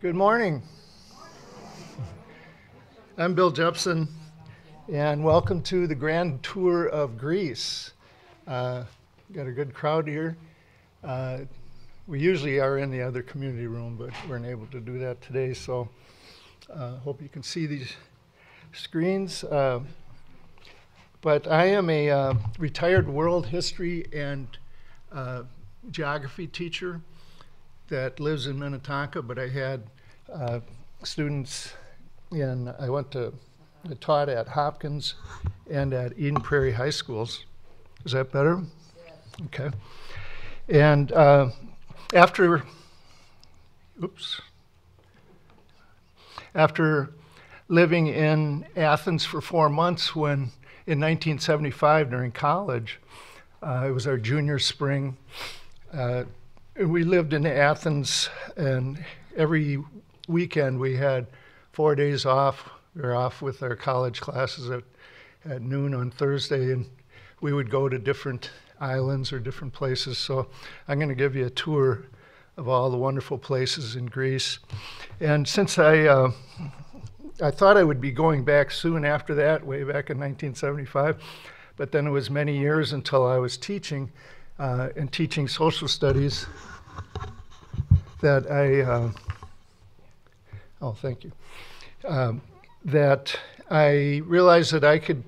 Good morning. I'm Bill Jepson, and welcome to the grand tour of Greece. Uh, got a good crowd here. Uh, we usually are in the other community room, but weren't able to do that today, so uh, hope you can see these screens. Uh, but I am a uh, retired world history and uh, geography teacher that lives in Minnetonka, but I had uh, students in, I went to, I taught at Hopkins and at Eden Prairie High Schools. Is that better? Okay. And uh, after, oops, after living in Athens for four months when in 1975 during college. Uh, it was our junior spring. Uh, we lived in Athens, and every weekend we had four days off. We were off with our college classes at, at noon on Thursday, and we would go to different islands or different places. So I'm going to give you a tour of all the wonderful places in Greece. And since I uh, I thought I would be going back soon after that, way back in 1975, but then it was many years until I was teaching uh, and teaching social studies that I, uh, oh, thank you, um, that I realized that I could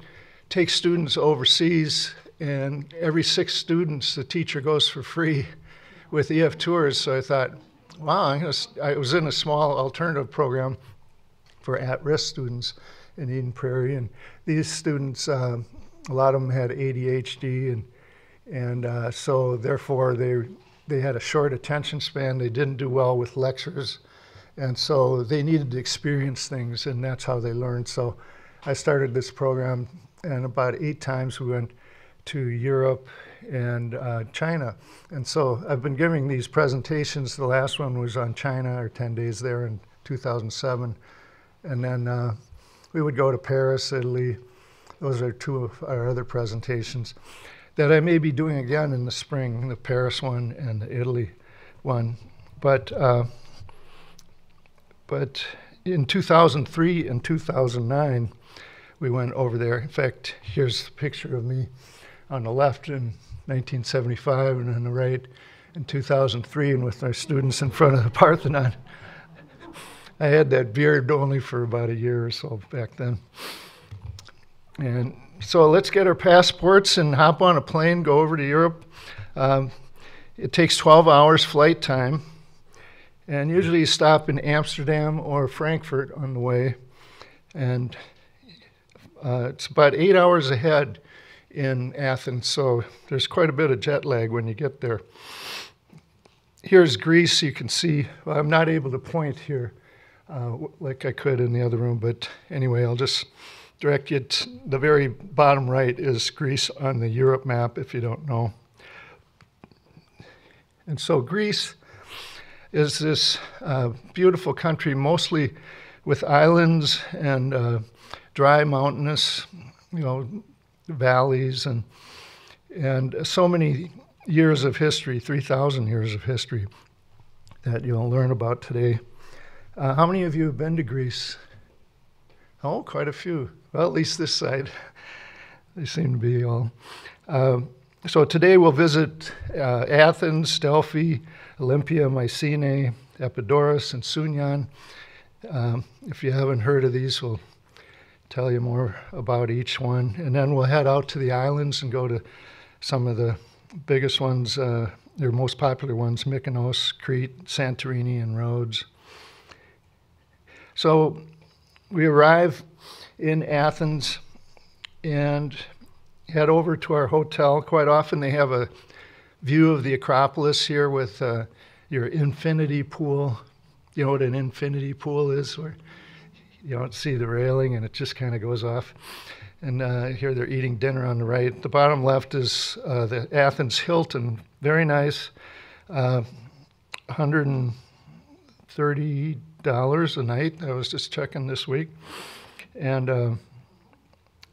take students overseas, and every six students, the teacher goes for free with EF Tours. So I thought, wow, I was in a small alternative program for at-risk students in Eden Prairie. And these students, uh, a lot of them had ADHD, and and uh, so therefore they they had a short attention span. They didn't do well with lectures, and so they needed to experience things, and that's how they learned. So I started this program, and about eight times we went to Europe and uh, China. And so I've been giving these presentations. The last one was on China, or 10 days there in 2007. And then uh, we would go to Paris, Italy. Those are two of our other presentations that I may be doing again in the spring, the Paris one and the Italy one. But, uh, but in 2003 and 2009, we went over there. In fact, here's the picture of me on the left in 1975 and on the right in 2003 and with our students in front of the Parthenon. I had that beard only for about a year or so back then. And so let's get our passports and hop on a plane, go over to Europe. Um, it takes 12 hours flight time. And usually you stop in Amsterdam or Frankfurt on the way. And uh, it's about eight hours ahead in Athens, so there's quite a bit of jet lag when you get there. Here's Greece, you can see, well, I'm not able to point here uh, like I could in the other room. But anyway, I'll just direct you to the very bottom right is Greece on the Europe map if you don't know. And so Greece is this uh, beautiful country, mostly with islands and uh, dry mountainous, you know, valleys and and so many years of history, 3,000 years of history that you'll learn about today. Uh, how many of you have been to Greece? Oh, quite a few. Well, at least this side. they seem to be all. Uh, so today we'll visit uh, Athens, Delphi, Olympia, Mycenae, Epidaurus, and Sunion. Um, if you haven't heard of these, we'll tell you more about each one. And then we'll head out to the islands and go to some of the biggest ones, uh, their most popular ones Mykonos, Crete, Santorini, and Rhodes. So we arrive in Athens and head over to our hotel. Quite often they have a view of the Acropolis here with uh, your infinity pool. You know what an infinity pool is? Where you don't see the railing and it just kind of goes off. And uh, here they're eating dinner on the right. The bottom left is uh, the Athens Hilton. Very nice. Uh, 130 dollars a night. I was just checking this week, and uh,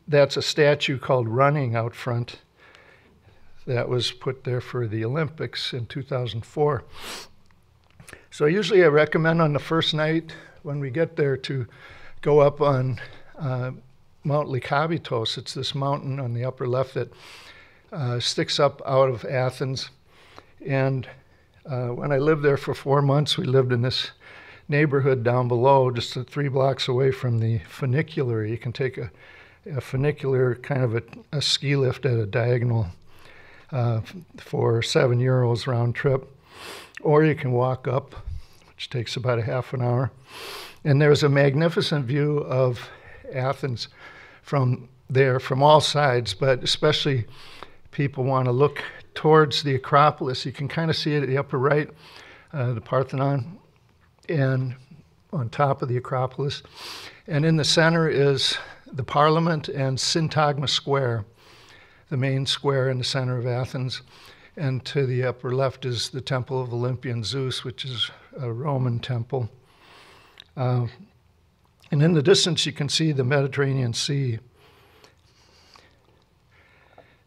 that's a statue called Running out front. That was put there for the Olympics in 2004. So usually I recommend on the first night when we get there to go up on uh, Mount Lycabettos. It's this mountain on the upper left that uh, sticks up out of Athens. And uh, when I lived there for four months, we lived in this neighborhood down below, just three blocks away from the funicular. You can take a, a funicular, kind of a, a, ski lift at a diagonal uh, for seven euros round trip, or you can walk up, which takes about a half an hour. And there's a magnificent view of Athens from there, from all sides, but especially people want to look towards the Acropolis. You can kind of see it at the upper right, uh, the Parthenon, and on top of the Acropolis. And in the center is the Parliament and Syntagma Square, the main square in the center of Athens. And to the upper left is the Temple of Olympian Zeus, which is a Roman temple. Uh, and in the distance, you can see the Mediterranean Sea.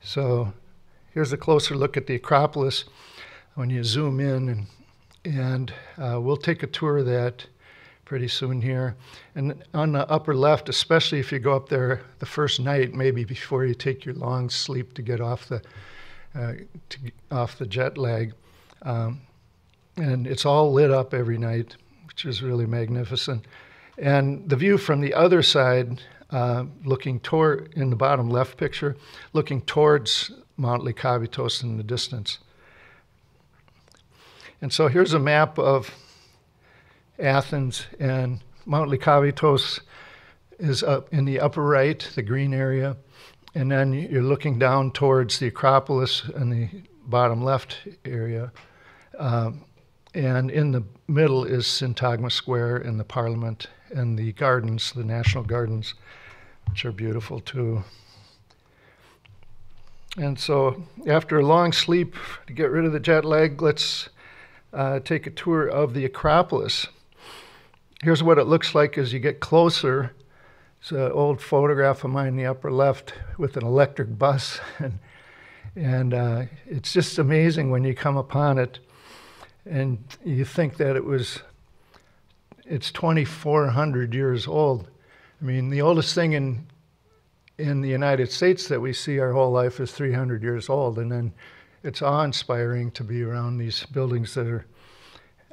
So here's a closer look at the Acropolis when you zoom in, and, and uh, we'll take a tour of that pretty soon here. And on the upper left, especially if you go up there the first night, maybe before you take your long sleep to get off the uh, to, off the jet lag, um, and it's all lit up every night, which is really magnificent. And the view from the other side, uh, looking toward in the bottom left picture, looking towards Mount Lycabettos in the distance. And so here's a map of Athens, and Mount Lycabettos is up in the upper right, the green area, and then you're looking down towards the Acropolis in the bottom left area. Um, and in the middle is Syntagma Square and the Parliament and the gardens, the National Gardens, which are beautiful too. And so, after a long sleep, to get rid of the jet lag, let's uh, take a tour of the Acropolis. Here's what it looks like as you get closer. It's an old photograph of mine in the upper left with an electric bus. and and uh, it's just amazing when you come upon it and you think that it was, it's 2,400 years old. I mean, the oldest thing in in the United States that we see our whole life is 300 years old, and then it's awe-inspiring to be around these buildings that are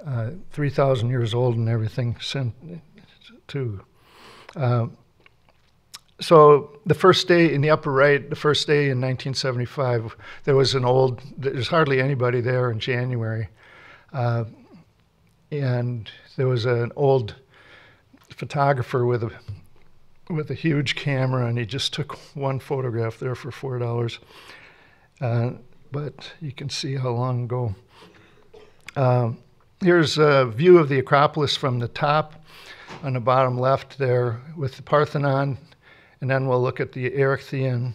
uh, 3,000 years old and everything too. Uh, so the first day in the upper right, the first day in 1975, there was an old. There's hardly anybody there in January, uh, and there was an old photographer with a with a huge camera, and he just took one photograph there for four dollars. Uh, but you can see how long ago. Um, here's a view of the Acropolis from the top on the bottom left there with the Parthenon, and then we'll look at the Erechtheion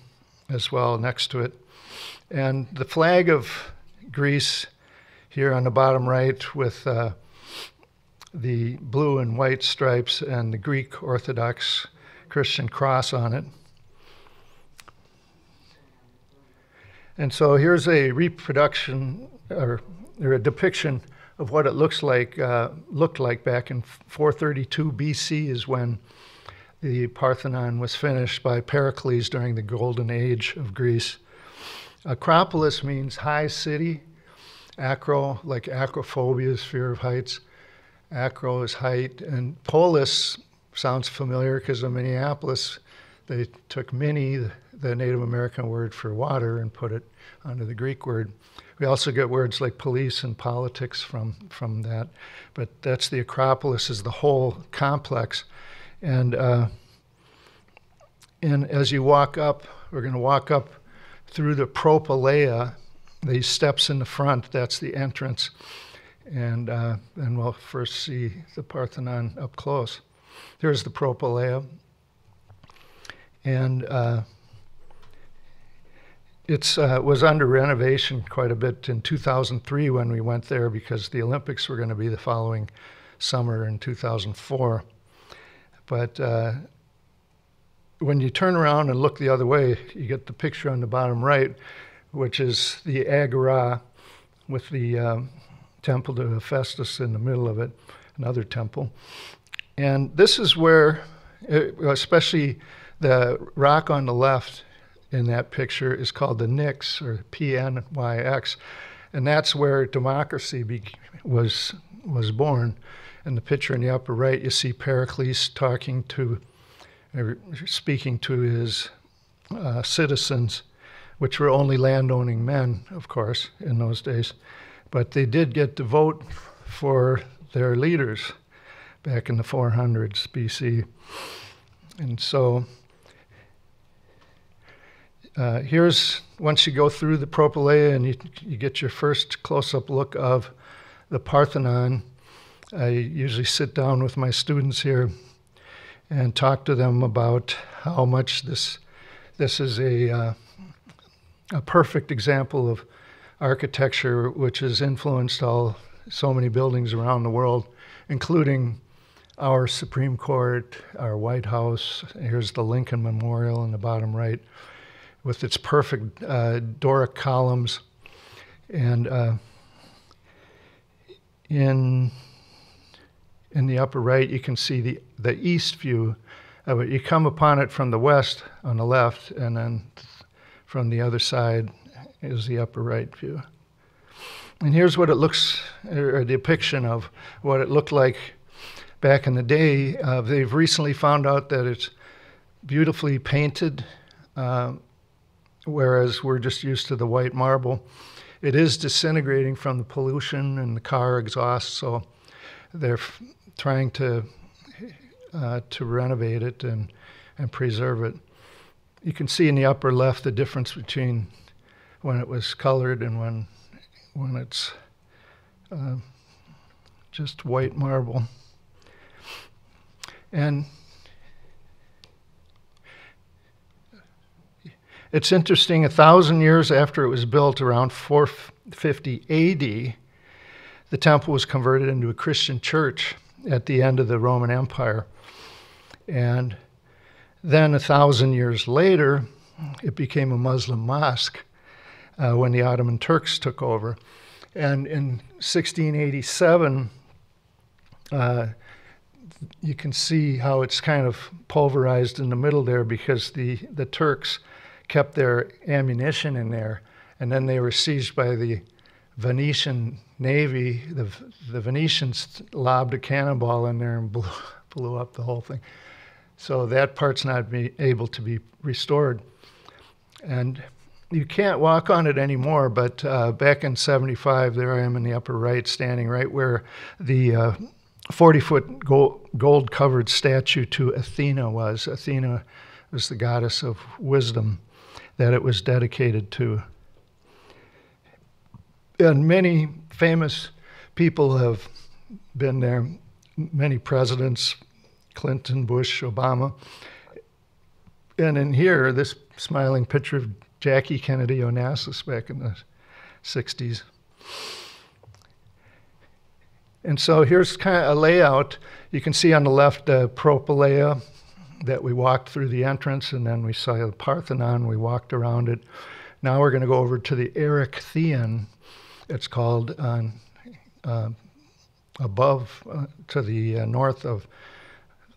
as well next to it. And the flag of Greece here on the bottom right with uh, the blue and white stripes and the Greek Orthodox Christian cross on it. And so here's a reproduction or, or a depiction of what it looks like uh, looked like back in 432 BC is when the Parthenon was finished by Pericles during the golden age of Greece. Acropolis means high city. Acro, like acrophobia is fear of heights. Acro is height, and polis sounds familiar because in Minneapolis, they took mini, the Native American word for water, and put it onto the Greek word. We also get words like police and politics from, from that, but that's the Acropolis is the whole complex. And, uh, and as you walk up, we're going to walk up through the propylaea, these steps in the front, that's the entrance. And uh, then we'll first see the Parthenon up close. There's the propylaea. And uh, it uh, was under renovation quite a bit in 2003 when we went there because the Olympics were going to be the following summer in 2004. But uh, when you turn around and look the other way, you get the picture on the bottom right, which is the Agora with the um, temple to Hephaestus in the middle of it, another temple. And this is where, it, especially the rock on the left in that picture is called the Pnyx or P-N-Y-X, and that's where democracy be, was was born. In the picture in the upper right, you see Pericles talking to, or speaking to his uh, citizens, which were only landowning men, of course, in those days. But they did get to vote for their leaders back in the 400s BC. And so uh, here's once you go through the Propylaea and you, you get your first close up look of the Parthenon. I usually sit down with my students here and talk to them about how much this this is a uh, a perfect example of architecture which has influenced all so many buildings around the world, including our Supreme Court, our White House. Here's the Lincoln Memorial in the bottom right, with its perfect uh, Doric columns, and uh, in in the upper right, you can see the, the east view of it. You come upon it from the west on the left, and then from the other side is the upper right view. And here's what it looks, or a depiction of what it looked like back in the day. Uh, they've recently found out that it's beautifully painted, uh, whereas we're just used to the white marble it is disintegrating from the pollution and the car exhaust. So they're trying to uh, to renovate it and and preserve it. You can see in the upper left the difference between when it was colored and when when it's uh, just white marble. And It's interesting, a thousand years after it was built, around 450 AD, the temple was converted into a Christian church at the end of the Roman Empire. And then a thousand years later, it became a Muslim mosque uh, when the Ottoman Turks took over. And in 1687, uh, you can see how it's kind of pulverized in the middle there because the, the Turks kept their ammunition in there, and then they were seized by the Venetian Navy. The, the Venetians lobbed a cannonball in there and blew, blew up the whole thing. So that part's not be able to be restored. And you can't walk on it anymore, but uh, back in 75, there I am in the upper right, standing right where the 40 uh, foot gold covered statue to Athena was. Athena was the goddess of wisdom that it was dedicated to. And many famous people have been there, many presidents, Clinton, Bush, Obama. And in here, this smiling picture of Jackie Kennedy Onassis back in the 60s. And so here's kind of a layout. You can see on the left the uh, Propylaea, that we walked through the entrance and then we saw the Parthenon, we walked around it. Now we're going to go over to the Erechtheion, it's called, uh, uh, above uh, to the uh, north of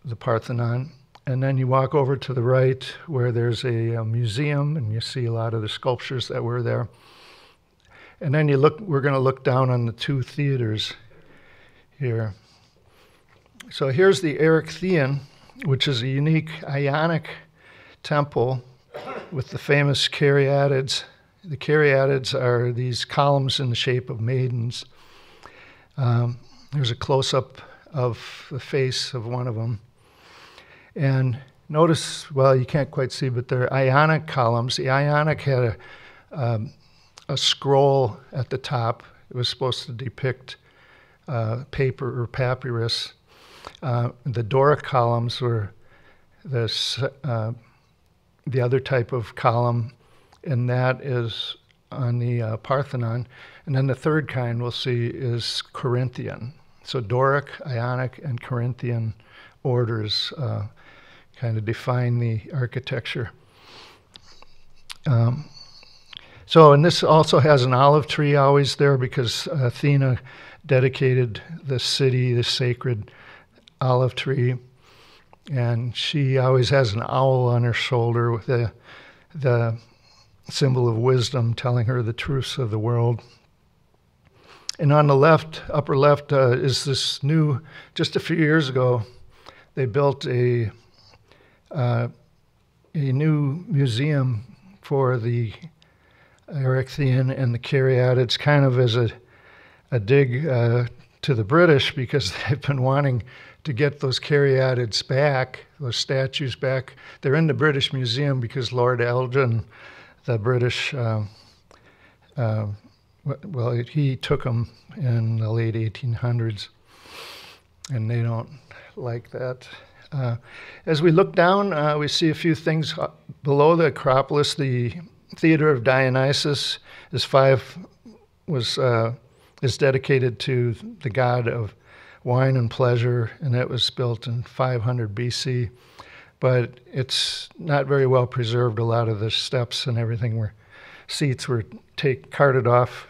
the Parthenon. And then you walk over to the right where there's a, a, museum and you see a lot of the sculptures that were there. And then you look, we're going to look down on the two theaters here. So here's the Erechtheion which is a unique Ionic temple with the famous caryatids. The caryatids are these columns in the shape of maidens. Um, there's a close up of the face of one of them. And notice, well, you can't quite see, but they're Ionic columns. The Ionic had a, um, a scroll at the top. It was supposed to depict uh, paper or papyrus. Uh, the Doric columns were this, uh, the other type of column, and that is on the uh, Parthenon. And then the third kind we'll see is Corinthian. So Doric, Ionic, and Corinthian orders uh, kind of define the architecture. Um, So, and this also has an olive tree always there because Athena dedicated the city, the sacred olive tree. And she always has an owl on her shoulder with the, the symbol of wisdom telling her the truths of the world. And on the left, upper left, uh, is this new, just a few years ago, they built a, uh, a new museum for the Erechtheion and the Caryatids, kind of as a, a dig uh, to the British because they've been wanting to get those Caryatids back, those statues back. They're in the British Museum because Lord Elgin, the British, uh, uh, well, he took them in the late 1800s, and they don't like that. Uh, as we look down, uh, we see a few things uh, below the Acropolis. The Theater of Dionysus is five was uh, is dedicated to the god of wine and pleasure, and it was built in 500 BC. But it's not very well preserved. A lot of the steps and everything were seats were take carted off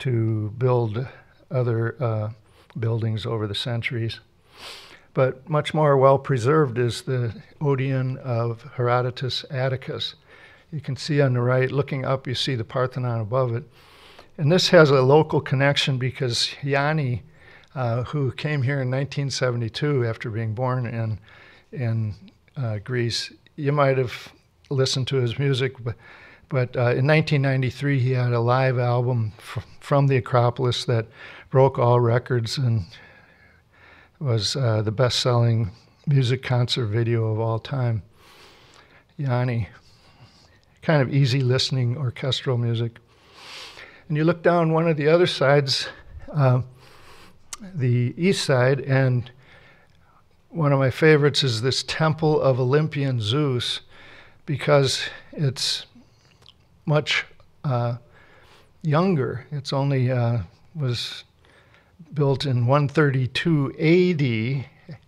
to build other uh, buildings over the centuries. But much more well preserved is the Odeon of Herodotus Atticus. You can see on the right, looking up, you see the Parthenon above it. And this has a local connection because Yanni, uh, who came here in 1972 after being born in, in uh, Greece, you might have listened to his music, but, but uh, in 1993 he had a live album from the Acropolis that broke all records and was uh, the best selling music concert video of all time. Yanni. Kind of easy listening orchestral music. And you look down one of the other sides, uh, the east side, and one of my favorites is this Temple of Olympian Zeus because it's much uh, younger. It's only uh, was built in 132 AD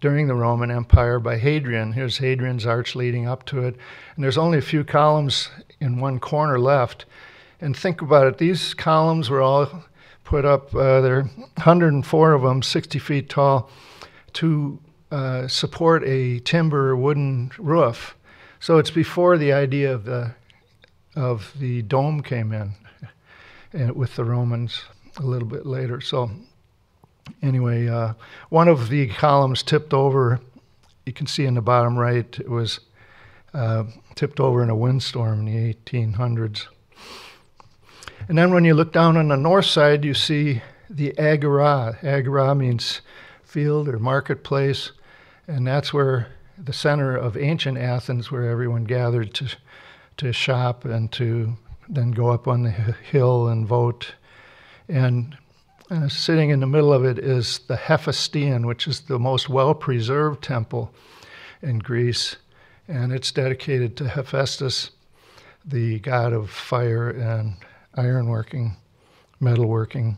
during the Roman Empire by Hadrian. Here's Hadrian's arch leading up to it. And there's only a few columns in one corner left. And think about it these columns were all put up, uh, there are 104 of them, 60 feet tall, to uh, support a timber wooden roof. So it's before the idea of the, of the dome came in and with the Romans a little bit later. So anyway, uh, one of the columns tipped over. You can see in the bottom right, it was uh, tipped over in a windstorm in the 1800s. And then when you look down on the north side, you see the agora. Agora means field or marketplace, and that's where the center of ancient Athens, where everyone gathered to to shop and to then go up on the hill and vote. And uh, sitting in the middle of it is the Hephaestion, which is the most well preserved temple in Greece. And it's dedicated to Hephaestus, the god of fire and ironworking, metalworking.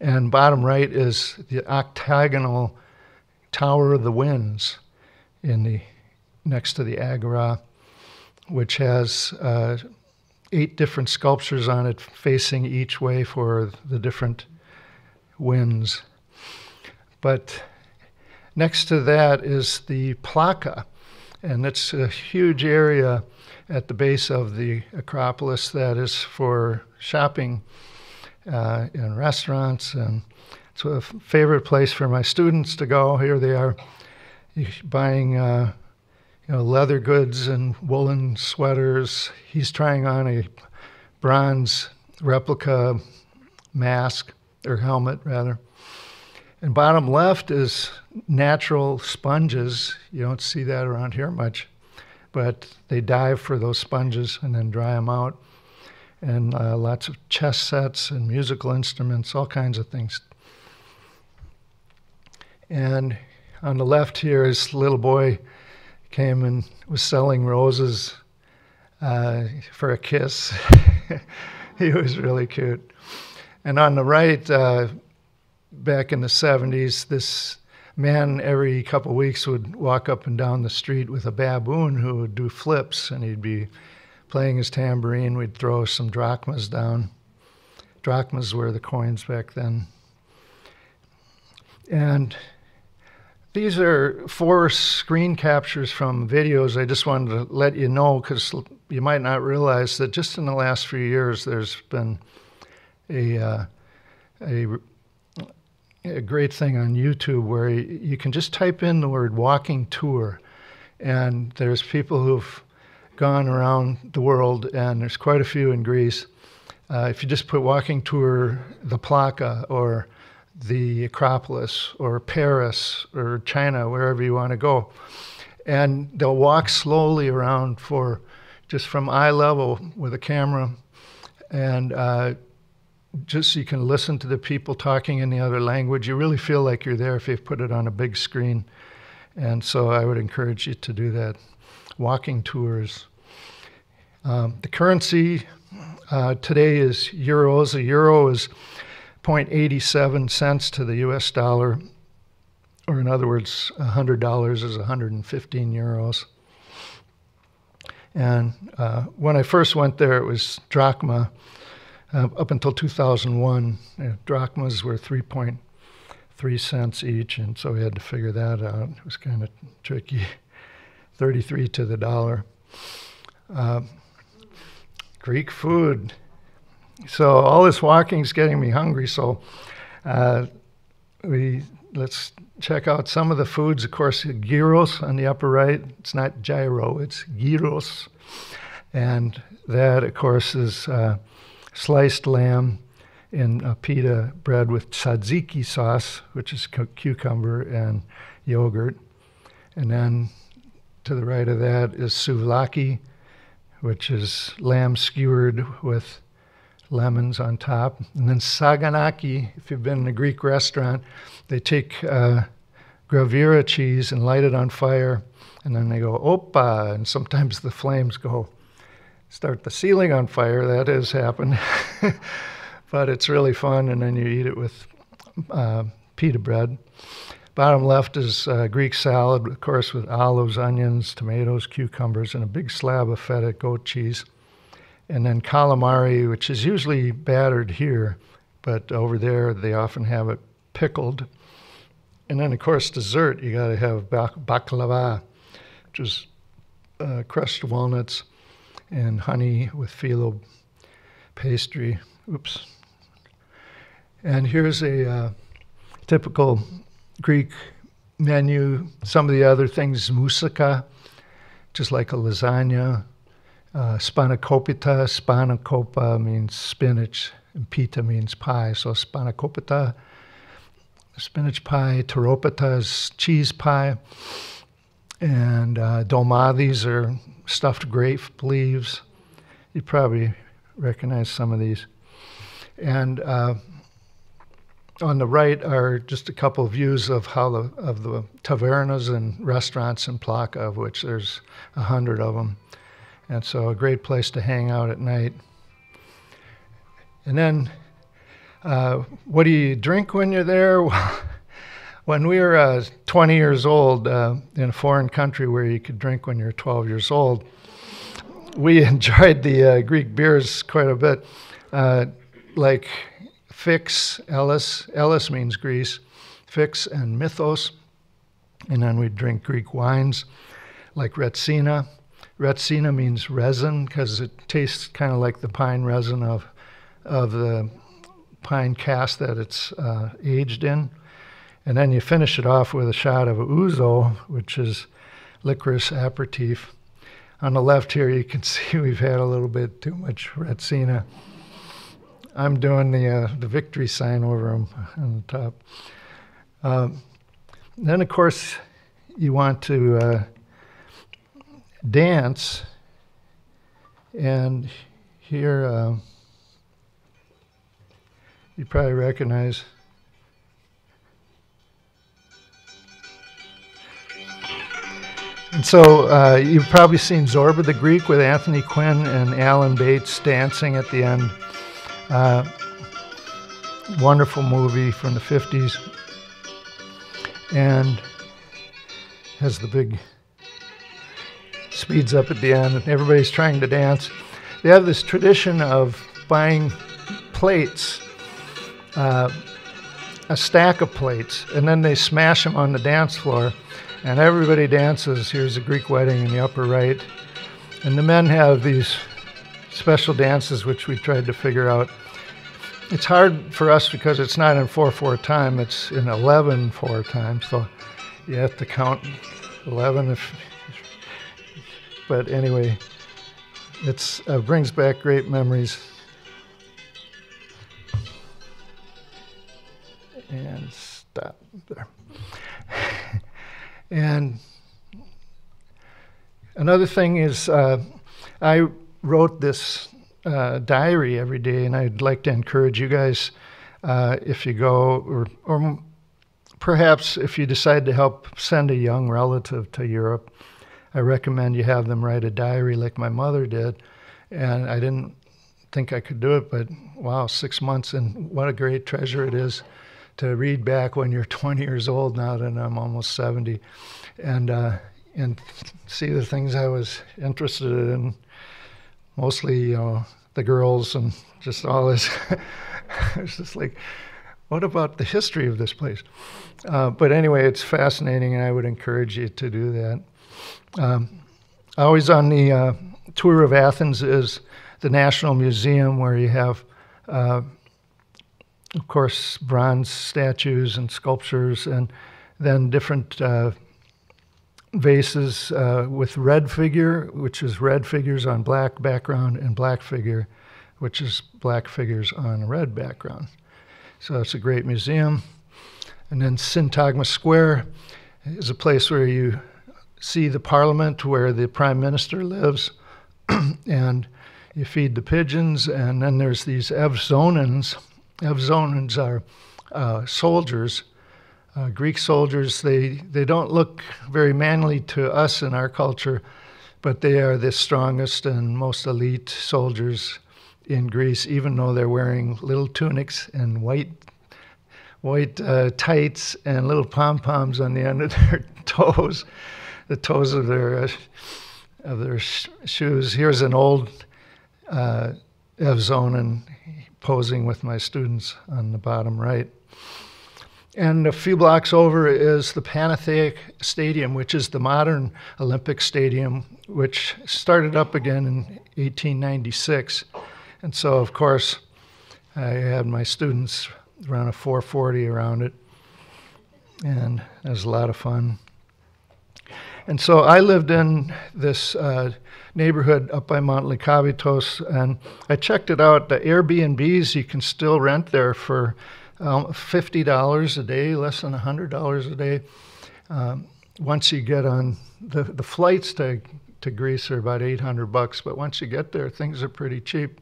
And bottom right is the octagonal Tower of the Winds in the next to the Agora, which has uh, eight different sculptures on it facing each way for the different winds. But next to that is the Plaka, and it's a huge area at the base of the Acropolis that is for shopping uh, and restaurants. And it's a favorite place for my students to go. Here they are buying. Uh, you know, leather goods and woolen sweaters. He's trying on a bronze replica mask or helmet, rather. And bottom left is natural sponges. You don't see that around here much, but they dive for those sponges and then dry them out. And uh, lots of chess sets and musical instruments, all kinds of things. And on the left here is little boy came and was selling roses uh, for a kiss. he was really cute. And on the right, uh, back in the 70s, this man every couple weeks would walk up and down the street with a baboon who would do flips, and he'd be playing his tambourine, we'd throw some drachmas down. Drachmas were the coins back then. And these are four screen captures from videos. I just wanted to let you know because you might not realize that just in the last few years, there's been a, uh, a, a great thing on YouTube where you can just type in the word walking tour, and there's people who've gone around the world, and there's quite a few in Greece. Uh, if you just put walking tour the Plaka or the Acropolis or Paris or China, wherever you want to go, and they'll walk slowly around for just from eye level with a camera, and uh, just so you can listen to the people talking in the other language. You really feel like you're there if you put it on a big screen. And so I would encourage you to do that. Walking tours. Um, the currency uh, today is euros. A euro is 0.87 cents to the US dollar, or in other words, $100 is 115 euros. And uh, when I first went there, it was drachma. Uh, up until 2001, uh, drachmas were 3.3 cents each, and so we had to figure that out. It was kind of tricky. 33 to the dollar. Uh, Greek food. So all this walking is getting me hungry. So uh, we let's check out some of the foods. Of course, gyros on the upper right. It's not gyro, it's gyros. And that, of course, is uh, sliced lamb in a pita bread with tzatziki sauce, which is cu- cucumber and yogurt. And then to the right of that is souvlaki, which is lamb skewered with lemons on top. And then saganaki, if you've been in a Greek restaurant, they take uh, cheese and light it on fire, and then they go opa, and sometimes the flames go start the ceiling on fire. That has happened, but it's really fun, and then you eat it with uh, pita bread. Bottom left is uh, Greek salad, of course, with olives, onions, tomatoes, cucumbers, and a big slab of feta goat cheese. And then calamari, which is usually battered here, but over there they often have it pickled. And then, of course, dessert, you got to have baklava, which is uh, crushed walnuts and honey with phyllo pastry. Oops. And here's a uh, typical Greek menu. Some of the other things, moussaka, just like a lasagna. Uh, spanakopita, spanakopa means spinach, and pita means pie. So spanakopita, spinach pie, taropita is cheese pie, and uh, dolma, these are stuffed grape leaves. You probably recognize some of these. And uh, on the right are just a couple views of how the of the tavernas and restaurants in Plaka, of which there's a hundred of them, and so a great place to hang out at night. And then, uh, what do you drink when you're there? when we were uh, 20 years old uh, in a foreign country where you could drink when you're 12 years old, we enjoyed the uh, Greek beers quite a bit, uh, like Fix, Ellis. Ellis means Greece. Fix and Mythos. And then we'd drink Greek wines like Retsina. Retsina means resin because it tastes kind of like the pine resin of, of the pine cask that it's uh, aged in. And then you finish it off with a shot of ouzo, which is licorice aperitif. On the left here, you can see we've had a little bit too much Retsina. I'm doing the uh, the victory sign over them on the top. Um, then, of course, you want to uh, dance, and here uh, you probably recognize And so uh, you've probably seen Zorba the Greek with Anthony Quinn and Alan Bates dancing at the end. Uh, wonderful movie from the 50s. And has the big speeds up at the end, and everybody's trying to dance. They have this tradition of buying plates, uh, a stack of plates, and then they smash them on the dance floor, and everybody dances. Here's a Greek wedding in the upper right, and the men have these special dances which we tried to figure out. It's hard for us because it's not in 4 4 time, it's in 11 4 time, so you have to count 11 if. But anyway, it uh, brings back great memories. And stop there. And another thing is, uh, I wrote this uh, diary every day, and I'd like to encourage you guys uh, if you go, or, or perhaps if you decide to help send a young relative to Europe, I recommend you have them write a diary like my mother did. And I didn't think I could do it, but wow, six months, and what a great treasure it is to read back when you're 20 years old now that I'm almost 70, and uh, and see the things I was interested in mostly you know the girls and just all this. it's just like, what about the history of this place? Uh, but anyway, it's fascinating, and I would encourage you to do that. Um, always on the uh, tour of Athens is the National Museum, where you have, uh, of course, bronze statues and sculptures, and then different uh, vases uh, with red figure, which is red figures on black background, and black figure, which is black figures on red background. So it's a great museum. And then Syntagma Square is a place where you see the parliament, where the prime minister lives, and you feed the pigeons. And then there's these Evzonins. Evzonins are uh, soldiers uh, Greek soldiers, they, they don't look very manly to us in our culture, but they are the strongest and most elite soldiers in Greece, even though they're wearing little tunics and white white uh, tights and little pom poms on the end of their toes, the toes of their uh, of their sh- shoes. Here's an old uh, Evzonin posing with my students on the bottom right. And a few blocks over is the Panathenaic Stadium, which is the modern Olympic Stadium, which started up again in 1896. And so, of course, I had my students run a 440 around it, and it was a lot of fun. And so I lived in this uh, neighborhood up by Mount Lykavitos, and I checked it out. The Airbnbs you can still rent there for um, $50 a day, less than $100 a day. Um, once you get on the, the flights to, to Greece are about 800 bucks, but once you get there, things are pretty cheap.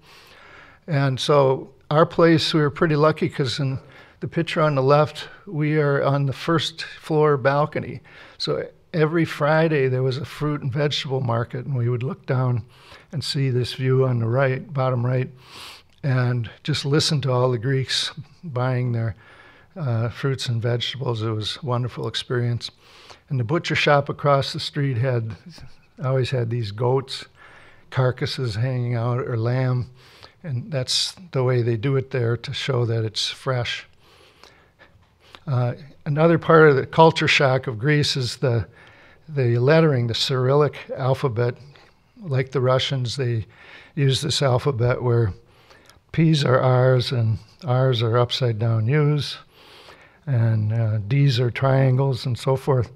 And so our place, we were pretty lucky because in the picture on the left, we are on the first floor balcony. So every Friday there was a fruit and vegetable market, and we would look down and see this view on the right, bottom right and just listen to all the Greeks buying their uh, fruits and vegetables. It was a wonderful experience. And the butcher shop across the street had always had these goats carcasses hanging out or lamb, and that's the way they do it there to show that it's fresh. Uh, another part of the culture shock of Greece is the the lettering, the Cyrillic alphabet. Like the Russians, they use this alphabet where P's are R's and R's are upside down U's, and uh, D's are triangles and so forth.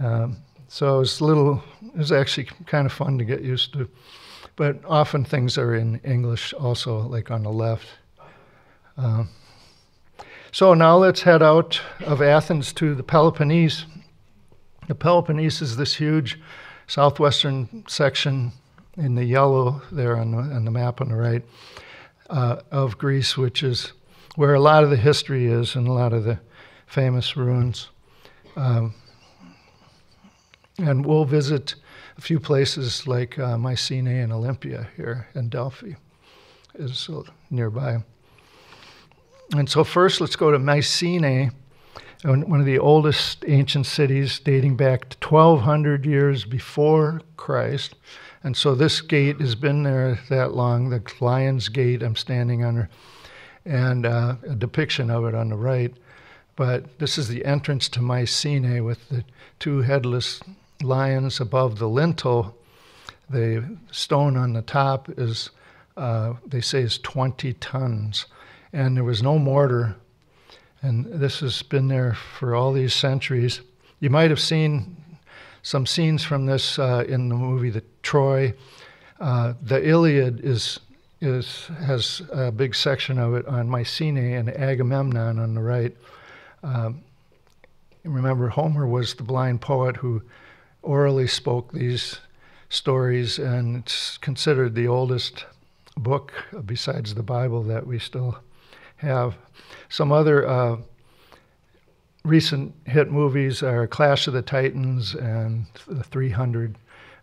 Um, so it's little, it was actually kind of fun to get used to. But often things are in English also, like on the left. Um, so now let's head out of Athens to the Peloponnese. The Peloponnese is this huge southwestern section in the yellow there on the, on the map on the right uh, of Greece, which is where a lot of the history is and a lot of the famous ruins. Um, and we'll visit a few places like uh, Mycenae and Olympia here in Delphi, is nearby. And so first, let's go to Mycenae, one of the oldest ancient cities dating back to 1200 years before Christ. And so this gate has been there that long, the Lion's Gate I'm standing under, and uh, a depiction of it on the right. But this is the entrance to Mycenae with the two headless lions above the lintel. The stone on the top is, uh, they say, is 20 tons. And there was no mortar. And this has been there for all these centuries. You might have seen some scenes from this uh, in the movie The Troy. Uh, the Iliad is is has a big section of it on Mycenae and Agamemnon on the right. Um, remember, Homer was the blind poet who orally spoke these stories, and it's considered the oldest book besides the Bible that we still have. Some other uh, recent hit movies are Clash of the Titans and The 300,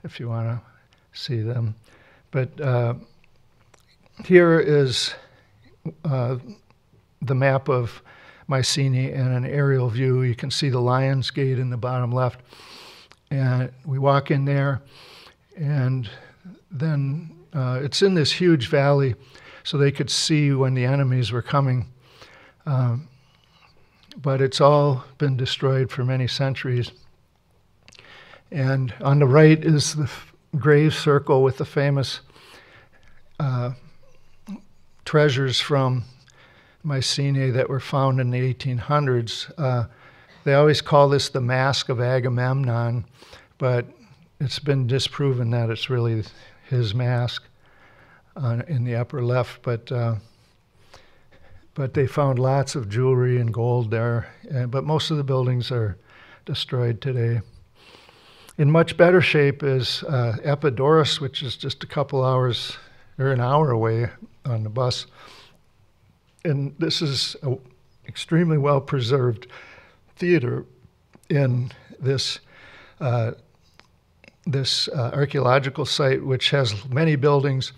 if you want to see them. But uh, here is uh, the map of Mycenae and an aerial view. You can see the Lion's Gate in the bottom left. And we walk in there, and then uh, it's in this huge valley, so they could see when the enemies were coming. Um, but it's all been destroyed for many centuries. And on the right is the grave circle with the famous uh, treasures from Mycenae that were found in the 1800s. Uh, they always call this the Mask of Agamemnon, but it's been disproven that it's really his mask in the upper left. But uh, but they found lots of jewelry and gold there. Uh, but most of the buildings are destroyed today. In much better shape is uh, Epidaurus, which is just a couple hours or an hour away on the bus. And this is an extremely well preserved theater in this. Uh, this uh, archaeological site, which has many buildings,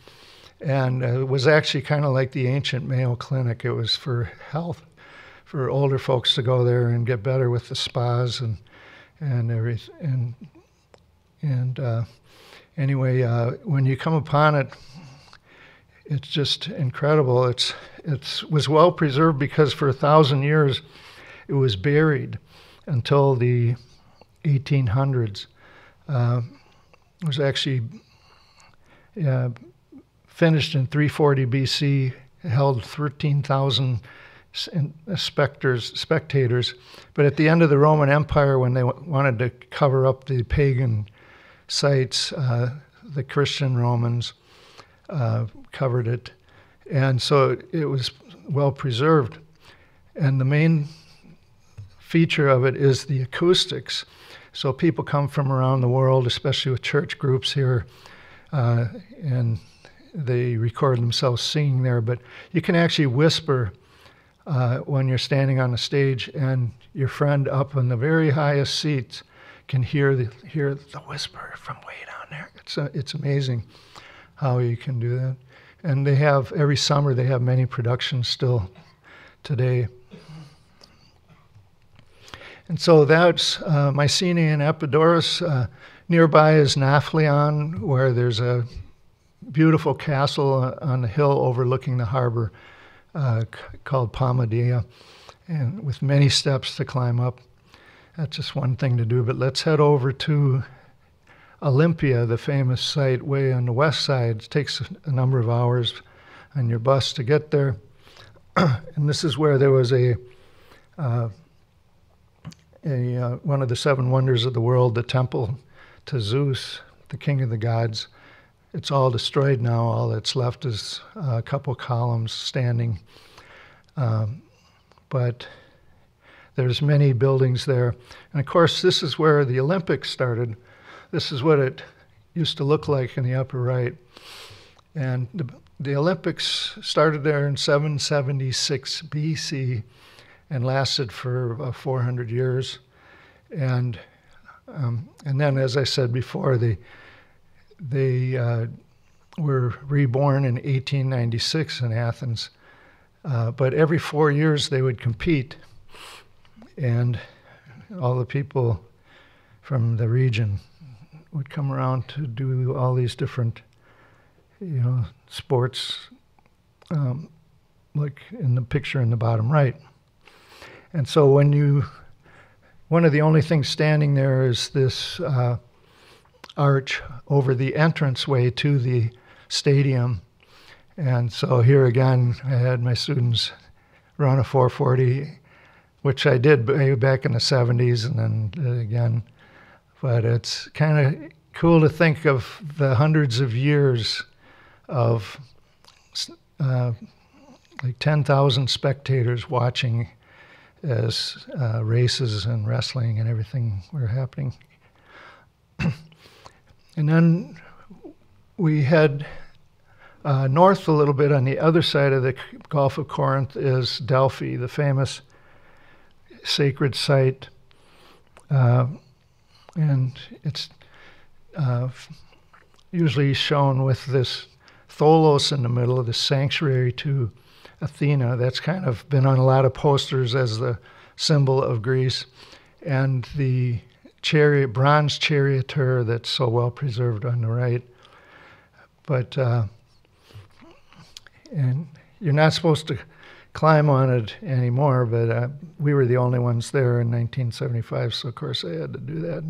and uh, it was actually kind of like the ancient Mayo Clinic. It was for health, for older folks to go there and get better with the spas and and everything. And and uh, anyway, uh, when you come upon it, it's just incredible. It's it was well preserved because for a thousand years it was buried until the 1800s. Uh, it was actually uh, finished in 340 BC, held 13,000 specters, spectators. But at the end of the Roman Empire, when they wanted to cover up the pagan sites, uh, the Christian Romans uh, covered it. And so it was well preserved. And the main feature of it is the acoustics. So people come from around the world, especially with church groups here, uh, and they record themselves singing there, but you can actually whisper uh, when you're standing on the stage, and your friend up in the very highest seats can hear the hear the whisper from way down there. It's uh, it's amazing how you can do that. And they have every summer they have many productions still today. And so that's uh, Mycenae and Epidaurus. Uh, nearby is Nafplion, where there's a beautiful castle on the hill overlooking the harbor uh, called Pomadia, and with many steps to climb up. That's just one thing to do, but let's head over to Olympia, the famous site way on the west side. It takes a number of hours on your bus to get there. and this is where there was a, uh, a uh, one of the seven wonders of the world, the temple to Zeus, the king of the gods it's all destroyed now. All that's left is a couple columns standing. Um, but there's many buildings there. And of course, this is where the Olympics started. This is what it used to look like in the upper right. And the, the Olympics started there in 776 BC and lasted for uh, 400 years. And um, and then, as I said before, the they uh, were reborn in 1896 in Athens, uh, but every four years they would compete. and all the people from the region would come around to do all these different, you know, sports, um, like in the picture in the bottom right. And so when you, one of the only things standing there is this uh, arch over the entranceway to the stadium. And so here again, I had my students run a 440, which I did back in the 70s and then again. But it's kind of cool to think of the hundreds of years of uh, like 10,000 spectators watching as uh, races and wrestling and everything were happening. and then we head uh, north a little bit on the other side of the Gulf of Corinth is Delphi, the famous sacred site. Uh, and it's uh, usually shown with this tholos in the middle of the sanctuary to Athena. That's kind of been on a lot of posters as the symbol of Greece. And the chariot, bronze charioteer that's so well preserved on the right. But, uh, and you're not supposed to climb on it anymore, but uh, we were the only ones there in 1975, so of course I had to do that.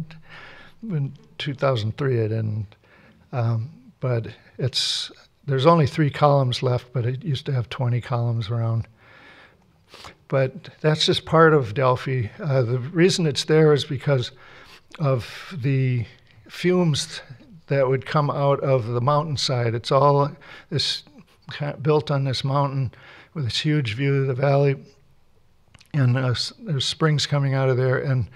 In 2003, I didn't. Um, but it's there's only three columns left, but it used to have 20 columns around. But that's just part of Delphi. Uh, the reason it's there is because of the fumes that would come out of the mountainside. It's all this built on this mountain with this huge view of the valley, and uh, there's springs coming out of there, and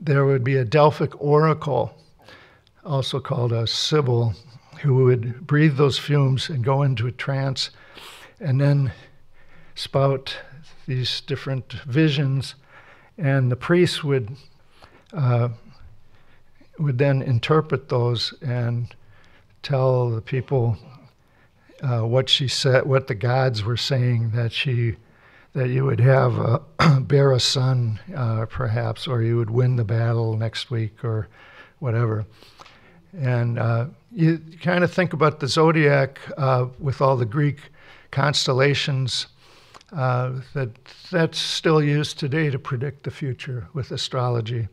there would be a Delphic oracle, also called a Sibyl, who would breathe those fumes and go into a trance and then spout these different visions. And the priests would, uh, would then interpret those and tell the people uh, what she said, what the gods were saying that she, that you would have a, bear a son, uh, perhaps, or you would win the battle next week, or whatever. And uh, you kind of think about the zodiac uh, with all the Greek constellations uh, that that's still used today to predict the future with astrology.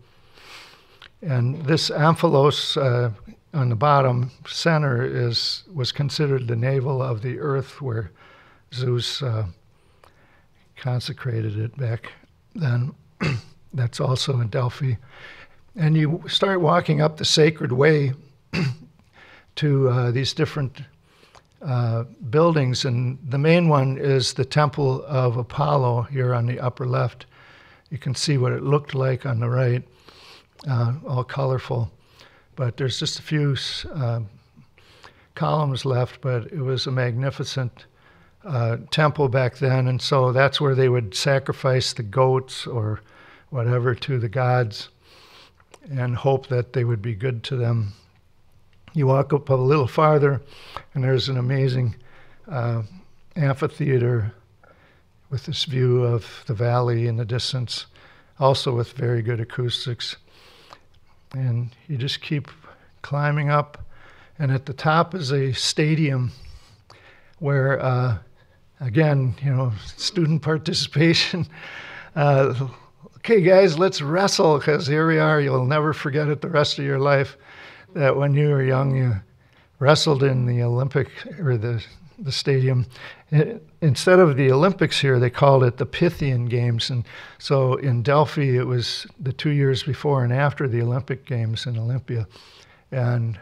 And this Omphalos uh, on the bottom center is was considered the navel of the earth, where Zeus uh, consecrated it back then. that's also in Delphi. And you start walking up the sacred way to uh, these different uh, buildings, and the main one is the Temple of Apollo here on the upper left. You can see what it looked like on the right, uh, all colorful. But there's just a few uh, columns left, but it was a magnificent uh, temple back then, and so that's where they would sacrifice the goats or whatever to the gods and hope that they would be good to them you walk up a little farther, and there's an amazing uh, amphitheater with this view of the valley in the distance, also with very good acoustics. And you just keep climbing up, and at the top is a stadium where, uh, again, you know, student participation. Uh, okay, guys, let's wrestle because here we are. You'll never forget it the rest of your life that when you were young, you wrestled in the Olympic or the the stadium. Instead of the Olympics here, they called it the Pythian Games. And so in Delphi, it was the two years before and after the Olympic Games in Olympia. And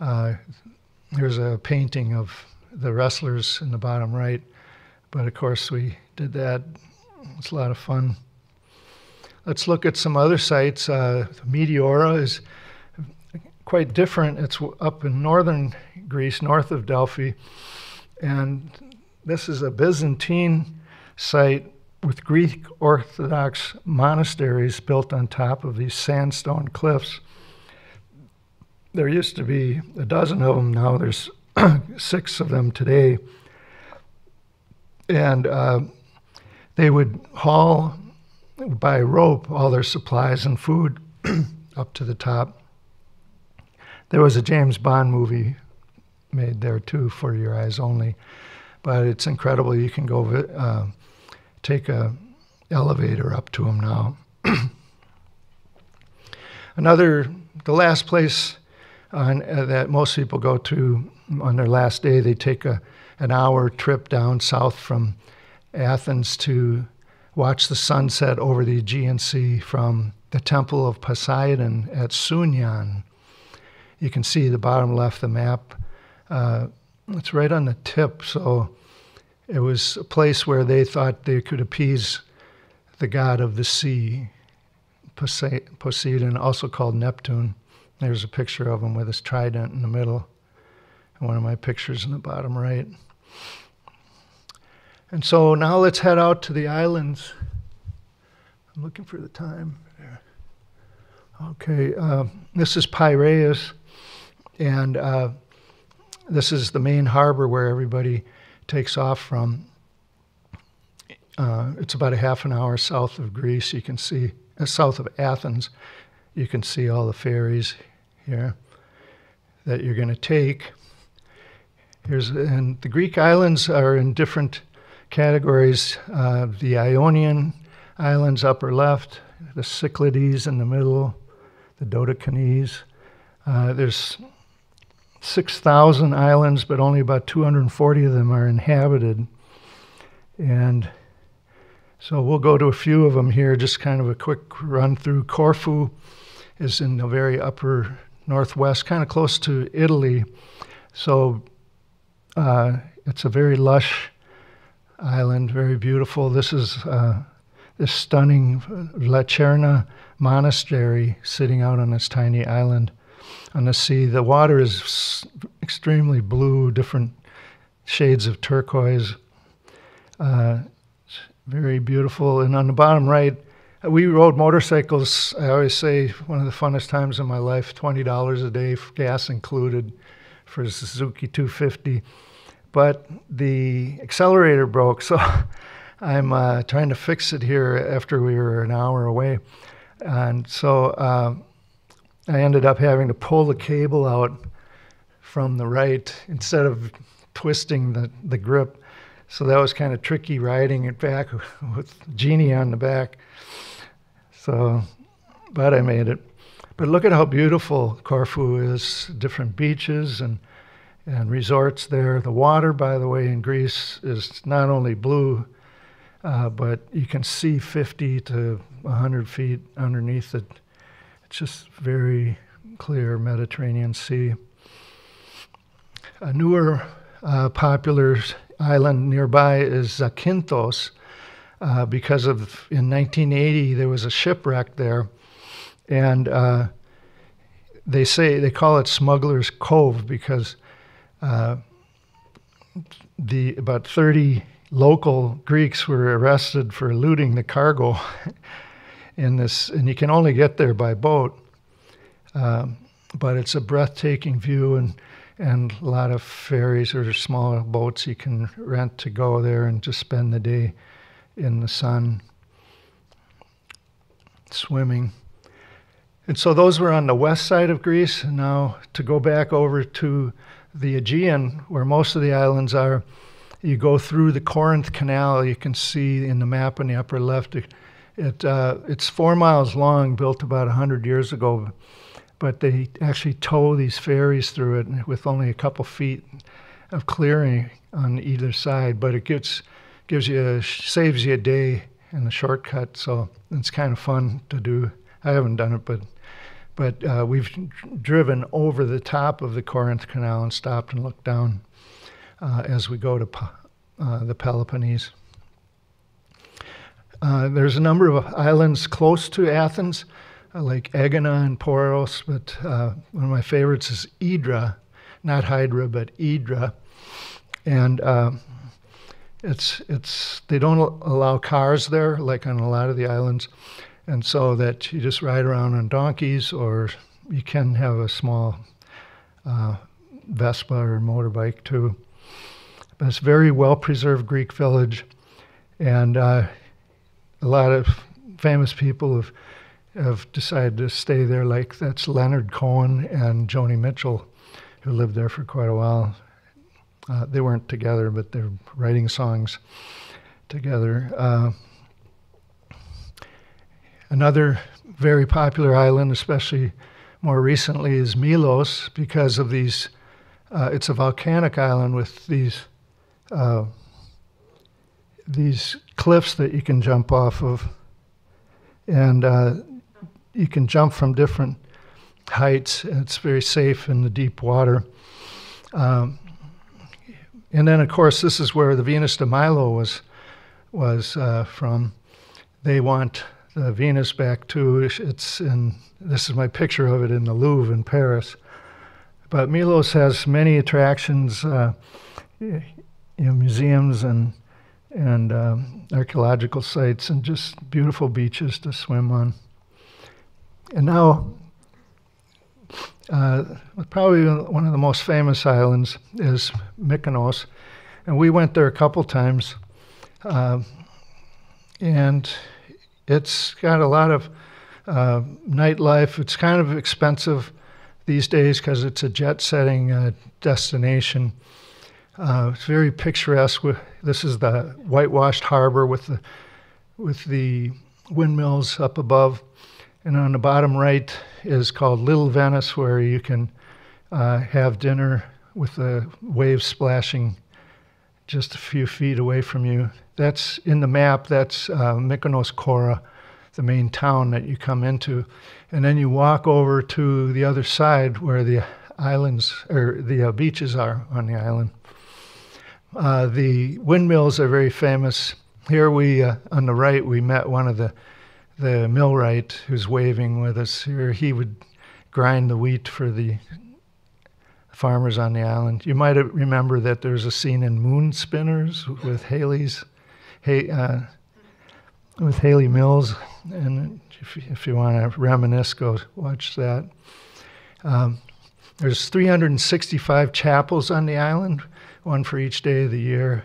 uh, there's a painting of the wrestlers in the bottom right. But of course, we did that. It's a lot of fun. Let's look at some other sites. Uh, Meteora is quite different. It's up in northern Greece, north of Delphi. And this is a Byzantine site with Greek Orthodox monasteries built on top of these sandstone cliffs. There used to be a dozen of them, now there's six of them today. And uh, they would haul by rope all their supplies and food up to the top. There was a James Bond movie made there too for your eyes only, but it's incredible. You can go uh, take a elevator up to them now. Another, the last place on, uh, that most people go to on their last day, they take a an hour trip down south from Athens to watch the sunset over the Aegean Sea from the Temple of Poseidon at Sounion. You can see the bottom left the map. Uh, it's right on the tip, so it was a place where they thought they could appease the god of the sea, Poseidon, also called Neptune. There's a picture of him with his trident in the middle, and one of my pictures in the bottom right. And so now let's head out to the islands. I'm looking for the time. Okay, uh, this is Piraeus, and uh, this is the main harbor where everybody takes off from. Uh, it's about a half an hour south of Greece. You can see, uh, south of Athens, you can see all the ferries here that you're going to take. Here's, and the Greek islands are in different categories. Uh, the Ionian islands, upper left, the Cyclades in the middle, the Dodecanese. Uh, there's 6,000 islands, but only about 240 of them are inhabited. And so we'll go to a few of them here, just kind of a quick run through. Corfu is in the very upper northwest, kind of close to Italy. So uh, it's a very lush island, very beautiful. This is uh, this stunning Vlacherna monastery sitting out on this tiny island on the sea. The water is extremely blue, different shades of turquoise. Uh, very beautiful. And on the bottom right, we rode motorcycles. I always say one of the funnest times in my life. Twenty dollars a day, gas included, for Suzuki 250 but the accelerator broke, so I'm uh, trying to fix it here after we were an hour away. And so uh, I ended up having to pull the cable out from the right instead of twisting the, the grip. So that was kind of tricky riding it back with Genie on the back. So, but I made it. But look at how beautiful Corfu is, different beaches and and resorts there. The water, by the way, in Greece is not only blue, uh, but you can see 50 to 100 feet underneath it. Just very clear Mediterranean Sea. A newer uh, popular island nearby is Zakynthos, uh, because of in 1980 there was a shipwreck there, and uh, they say they call it Smuggler's Cove because uh, the about 30 local Greeks were arrested for looting the cargo in this, and you can only get there by boat. Um, but it's a breathtaking view, and and a lot of ferries or small boats you can rent to go there and just spend the day in the sun swimming. And so those were on the west side of Greece. Now to go back over to the Aegean, where most of the islands are, you go through the Corinth Canal. You can see in the map in the upper left. It, uh, it's four miles long, built about hundred years ago, but they actually tow these ferries through it with only a couple feet of clearing on either side. But it gives gives you a, saves you a day and a shortcut, so it's kind of fun to do. I haven't done it, but but uh, we've driven over the top of the Corinth Canal and stopped and looked down uh, as we go to uh, the Peloponnese. Uh, there's a number of islands close to Athens, uh, like Egina and Poros, but uh, one of my favorites is Hydra, not Hydra, but Hydra. And it's, it's, they don't allow cars there, like on a lot of the islands and so that you just ride around on donkeys, or you can have a small uh, Vespa or motorbike too. But it's a very well preserved Greek village, and uh, a lot of famous people have have decided to stay there. Like that's Leonard Cohen and Joni Mitchell, who lived there for quite a while. Uh, they weren't together, but they're writing songs together. Uh, another very popular island, especially more recently, is Milos because of these. Uh, it's a volcanic island with these uh, these cliffs that you can jump off of, and uh, you can jump from different heights. It's very safe in the deep water. Um, and then, of course, this is where the Venus de Milo was was uh, from. They want the Venus back too. It's in this is my picture of it in the Louvre in Paris. But Milos has many attractions, uh, you know, museums and and um, archaeological sites, and just beautiful beaches to swim on. And now, uh, probably one of the most famous islands is Mykonos, and we went there a couple times, uh, and it's got a lot of uh, nightlife. It's kind of expensive these days because it's a jet-setting uh, destination. Uh, it's very picturesque. This is the whitewashed harbor with the with the windmills up above and on the bottom right is called Little Venice, where you can uh, have dinner with the waves splashing just a few feet away from you. That's in the map, that's uh, Mykonos Chora, the main town that you come into. And then you walk over to the other side where the islands or the uh, beaches are on the island. Uh, the windmills are very famous. Here we, uh, on the right, we met one of the the millwright who's waving with us here, he would grind the wheat for the farmers on the island. You might remember that there's a scene in Moon Spinners with Hayley's, hey, uh, with Hayley Mills, and if, if you want to reminisce, go watch that. Um, there's 365 chapels on the island, one for each day of the year.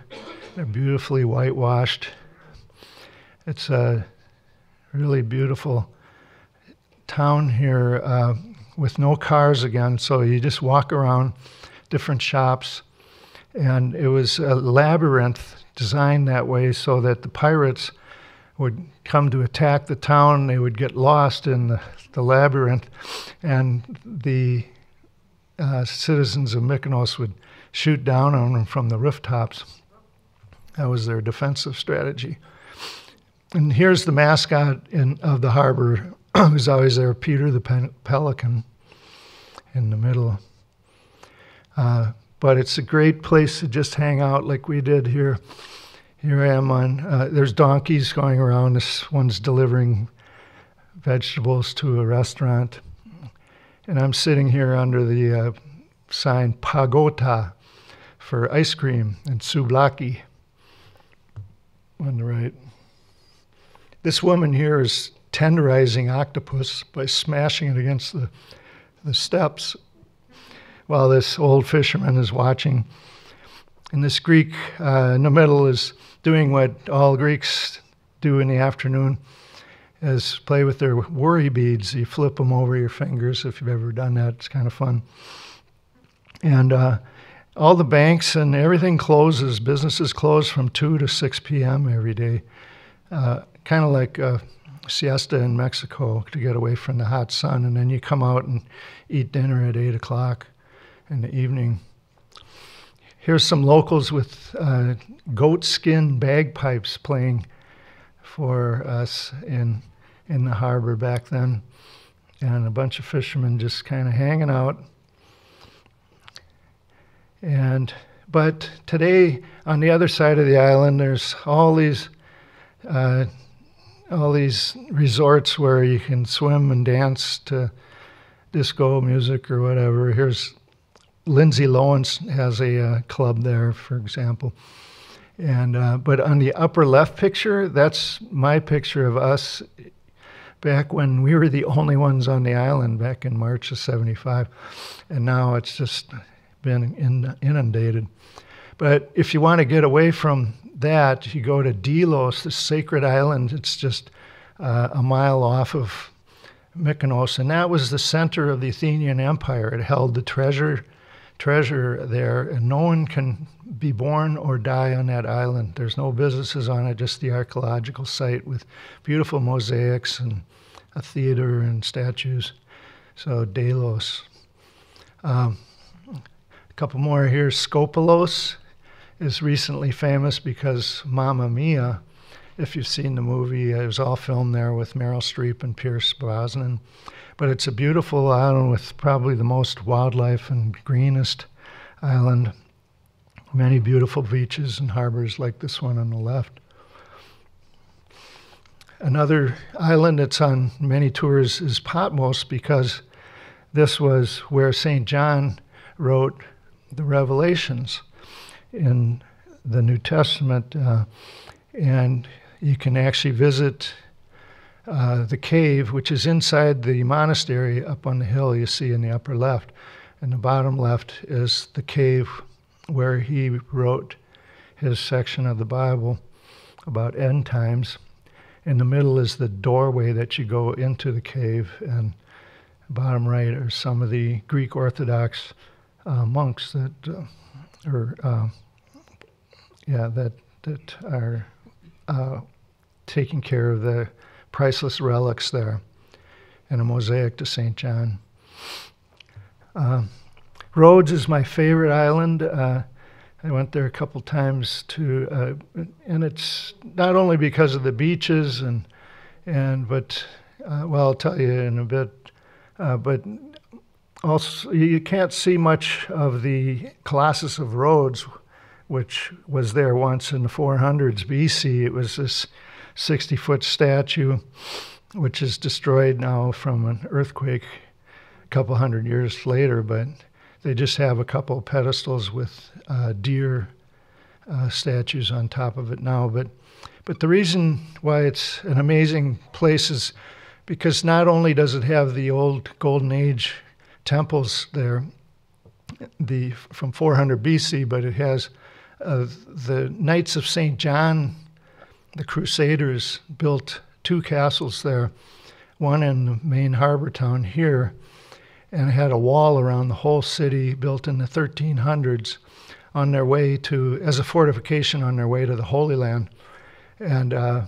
They're beautifully whitewashed. It's a really beautiful town here uh, with no cars again. So you just walk around different shops. And it was a labyrinth designed that way so that the pirates would come to attack the town. They would get lost in the, the labyrinth, and the uh, citizens of Mykonos would shoot down on them from the rooftops. That was their defensive strategy. And here's the mascot in, of the harbor, who's always there, Peter the Pelican, in the middle. Uh, but it's a great place to just hang out like we did here. Here I am on, uh, there's donkeys going around. This one's delivering vegetables to a restaurant. And I'm sitting here under the uh, sign Pagota for ice cream and souvlaki on the right. This woman here is tenderizing octopus by smashing it against the, the steps while this old fisherman is watching. And this Greek uh, in the middle is doing what all Greeks do in the afternoon is play with their worry beads. You flip them over your fingers if you've ever done that. It's kind of fun. And uh, all the banks and everything closes. Businesses close from 2 to 6 p.m. every day. Uh, kind of like a siesta in Mexico to get away from the hot sun, and then you come out and eat dinner at eight o'clock in the evening. Here's some locals with uh, goat skin bagpipes playing for us in in the harbor back then, and a bunch of fishermen just kind of hanging out. And but today, on the other side of the island, there's all these uh, all these resorts where you can swim and dance to disco music or whatever. Here's Lindsay Lohan has a uh, club there, for example. And uh, but on the upper left picture, that's my picture of us back when we were the only ones on the island back in March of '75, and now it's just been inundated. But if you want to get away from that, you go to Delos, the sacred island. It's just uh, a mile off of Mykonos, and that was the center of the Athenian Empire. It held the treasure treasure there, and no one can be born or die on that island. There's no businesses on it, just the archaeological site with beautiful mosaics and a theater and statues. So Delos. Um, a couple more here. Skopelos is recently famous because Mamma Mia, if you've seen the movie, it was all filmed there with Meryl Streep and Pierce Brosnan. But it's a beautiful island with probably the most wildlife and greenest island. Many beautiful beaches and harbors like this one on the left. Another island that's on many tours is Patmos because this was where St. John wrote the Revelations in the New Testament. Uh, and you can actually visit uh, the cave, which is inside the monastery up on the hill you see in the upper left. And the bottom left is the cave where he wrote his section of the Bible about end times. In the middle is the doorway that you go into the cave, and bottom right are some of the Greek Orthodox uh, monks that, uh, or uh, yeah, that that are uh, taking care of the priceless relics there, and a mosaic to St. John. Uh, Rhodes is my favorite island. Uh, I went there a couple times to, uh, and it's not only because of the beaches and and but uh, well, I'll tell you in a bit, uh, but also you can't see much of the Colossus of Rhodes, which was there once in the 400s BC. It was this 60 foot statue, which is destroyed now from an earthquake a couple hundred years later, but they just have a couple pedestals with uh, deer uh, statues on top of it now. But, but the reason why it's an amazing place is because not only does it have the old Golden Age temples there, the from 400 BC, but it has uh, the Knights of St. John the Crusaders built two castles there, one in the main harbor town here, and had a wall around the whole city built in the 1300s on their way to, as a fortification on their way to the Holy Land. And uh,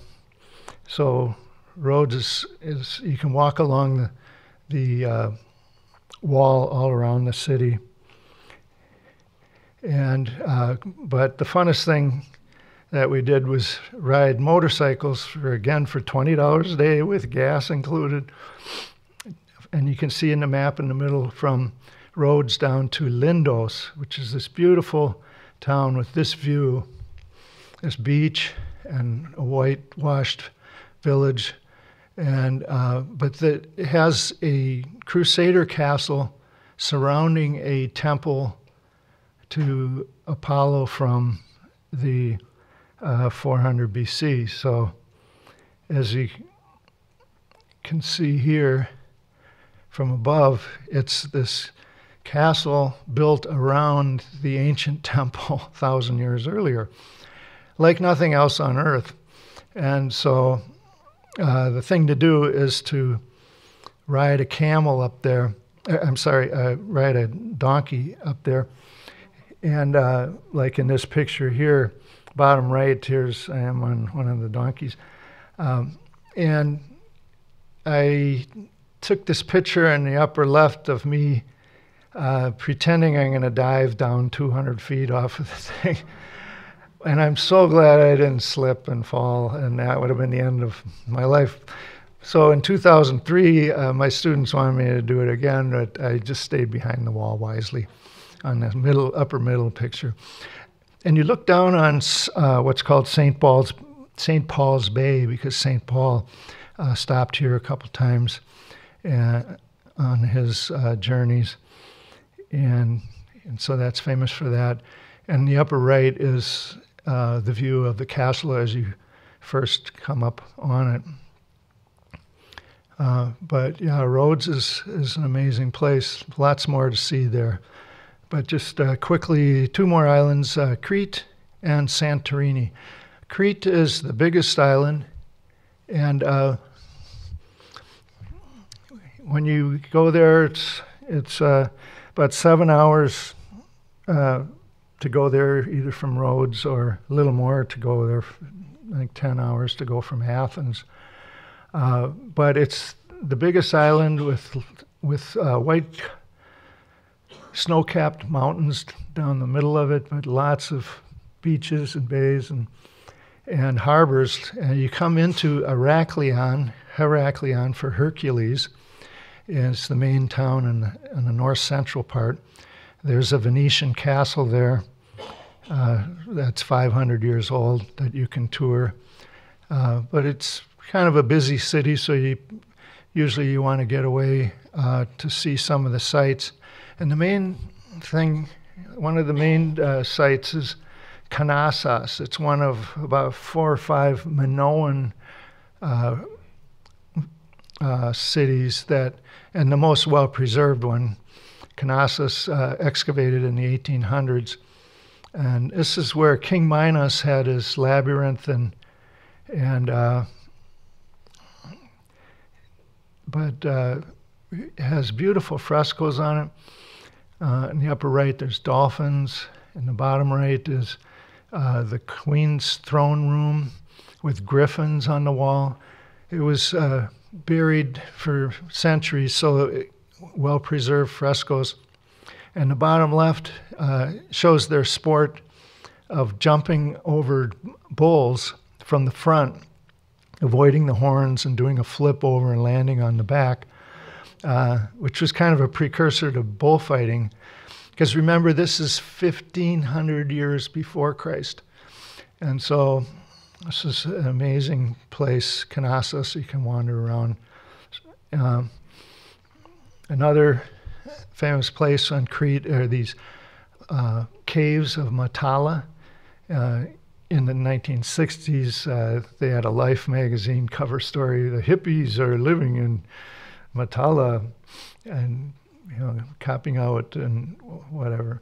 so Rhodes is, is, you can walk along the, the uh, wall all around the city. And, uh, but the funnest thing that we did was ride motorcycles for again for twenty dollars a day with gas included. And you can see in the map in the middle from Rhodes down to Lindos, which is this beautiful town with this view, this beach and a whitewashed village. And uh, but the, it has a Crusader castle surrounding a temple to Apollo from the uh, 400 BC. So, as you can see here from above, it's this castle built around the ancient temple a thousand years earlier, like nothing else on earth. And so, uh, the thing to do is to ride a camel up there. Uh, I'm sorry, uh, ride a donkey up there. And uh, like in this picture here, bottom right, here's I am on one of the donkeys. Um, and I took this picture in the upper left of me uh, pretending I'm going to dive down 200 feet off of the thing. and I'm so glad I didn't slip and fall, and that would have been the end of my life. So in 2003, uh, my students wanted me to do it again, but I just stayed behind the wall wisely on the middle, upper middle picture and you look down on uh, what's called St. Paul's St. Paul's Bay because St. Paul uh, stopped here a couple times uh, on his uh, journeys, and and so that's famous for that. And the upper right is uh, the view of the castle as you first come up on it. Uh, but yeah, Rhodes is, is an amazing place. Lots more to see there. But just uh, quickly, two more islands uh, Crete and Santorini. Crete is the biggest island, and uh, when you go there, it's it's uh, about seven hours uh, to go there, either from Rhodes or a little more to go there. I think ten hours to go from Athens. Uh, but it's the biggest island with with uh, white snow-capped mountains down the middle of it, but lots of beaches and bays and and harbors. And you come into Heraklion, Heraklion for Hercules. It's the main town in the, in the north central part. There's a Venetian castle there uh, that's 500 years old that you can tour. Uh, but it's kind of a busy city, so you usually you want to get away uh, to see some of the sites. And the main thing, one of the main uh, sites is Knossos. It's one of about four or five Minoan uh, uh, cities that, and the most well preserved one, Knossos, uh, excavated in the 1800s. And this is where King Minos had his labyrinth and and uh, but uh, has beautiful frescoes on it. Uh, in the upper right, there's dolphins. In the bottom right is uh, the Queen's throne room with griffins on the wall. It was uh, buried for centuries, so well preserved frescoes. And the bottom left uh, shows their sport of jumping over bulls from the front, avoiding the horns and doing a flip over and landing on the back, uh, which was kind of a precursor to bullfighting. Because remember, this is 1500 years before Christ. And so this is an amazing place, Knossos, you can wander around. Um, another famous place on Crete are these uh, caves of Matala. Uh, in the 1960s, uh, they had a Life magazine cover story. The hippies are living in Matala and you know, capping out and whatever.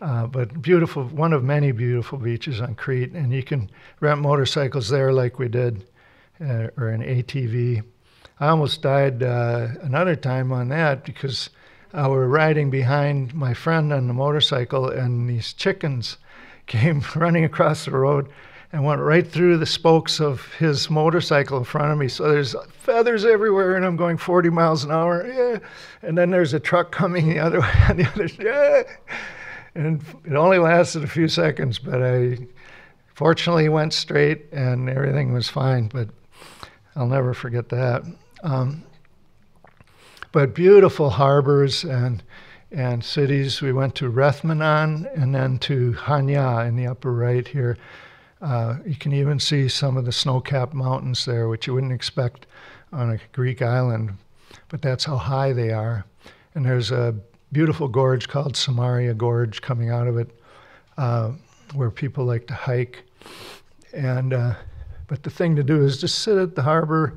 Uh, but beautiful, one of many beautiful beaches on Crete, and you can rent motorcycles there like we did, uh, or an ATV. I almost died uh, another time on that because I were riding behind my friend on the motorcycle, and these chickens came running across the road and went right through the spokes of his motorcycle in front of me. So there's feathers everywhere, and I'm going 40 miles an hour. Yeah. And then there's a truck coming the other way, and the other, yeah. And it only lasted a few seconds, but I fortunately went straight, and everything was fine. But I'll never forget that. Um, but beautiful harbors and and cities. We went to Rethymnon and then to Hania in the upper right here. Uh, you can even see some of the snow-capped mountains there, which you wouldn't expect on a Greek island, but that's how high they are. And there's a beautiful gorge called Samaria Gorge coming out of it, uh, where people like to hike. And uh, but the thing to do is just sit at the harbor